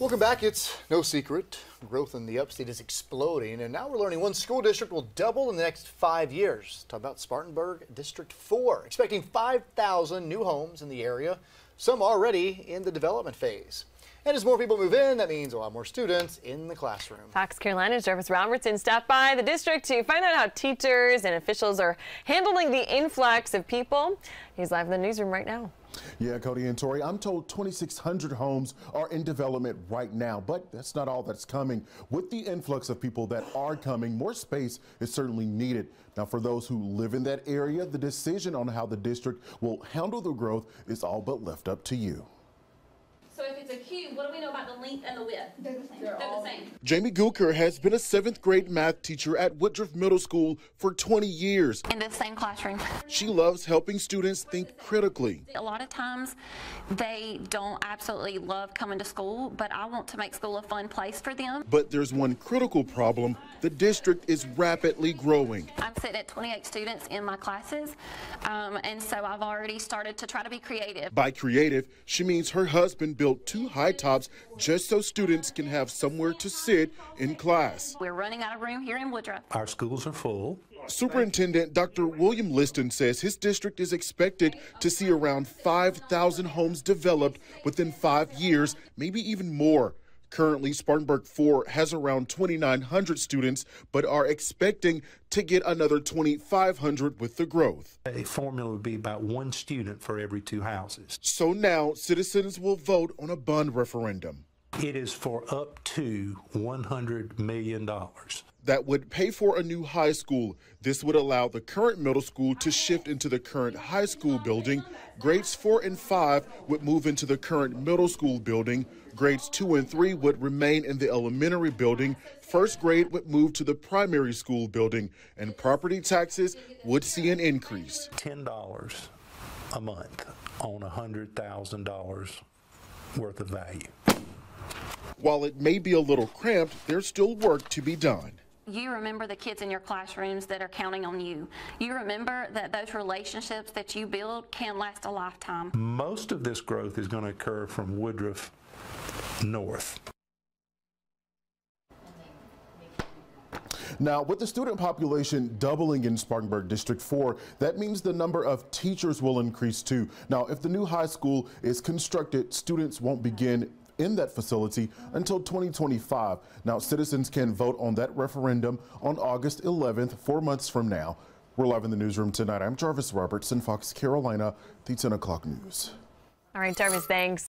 Welcome back. It's no secret. Growth in the upstate is exploding, and now we're learning one school district will double in the next five years. Talk about Spartanburg District 4, expecting 5,000 new homes in the area, some already in the development phase. And as more people move in, that means a lot more students in the classroom. Fox Carolina's Jarvis Robertson stopped by the district to find out how teachers and officials are handling the influx of people. He's live in the newsroom right now. Yeah, Cody and Tori, I'm told 2,600 homes are in development right now, but that's not all that's coming. With the influx of people that are coming, more space is certainly needed. Now, for those who live in that area, the decision on how the district will handle the growth is all but left up to you. So if it's a cube, what do we know about the length and the width? They're the same. They're the same. Jamie Gooker has been a seventh grade math teacher at Woodruff Middle School for 20 years. in the same classroom. She loves helping students think critically. A lot of times they don't absolutely love coming to school, but I want to make school a fun place for them. But there's one critical problem. The district is rapidly growing. I'm sitting at 28 students in my classes, um, and so I've already started to try to be creative. By creative, she means her husband built two high tops just so students can have somewhere to sit in class. We're running out of room here in Woodruff. Our schools are full. Superintendent Dr. William Liston says his district is expected to see around 5,000 homes developed within five years, maybe even more. Currently, Spartanburg 4 has around 2,900 students, but are expecting to get another 2,500 with the growth. A formula would be about one student for every two houses. So now citizens will vote on a bond referendum It is for up to $100 million. That would pay for a new high school. This would allow the current middle school to shift into the current high school building. Grades 4 and 5 would move into the current middle school building. Grades 2 and 3 would remain in the elementary building. First grade would move to the primary school building, and property taxes would see an increase. $10 a month on $100,000 worth of value. While it may be a little cramped, there's still work to be done. You remember the kids in your classrooms that are counting on you. You remember that those relationships that you build can last a lifetime. Most of this growth is going to occur from Woodruff north. Now, with the student population doubling in Spartanburg District 4, that means the number of teachers will increase too. Now, if the new high school is constructed, students won't begin in that facility until 2025. Now, citizens can vote on that referendum on August 11th, four months from now. We're live in the newsroom tonight. I'm Jarvis Robertson, Fox Carolina, the 10 o'clock news. All right, Jarvis, thanks.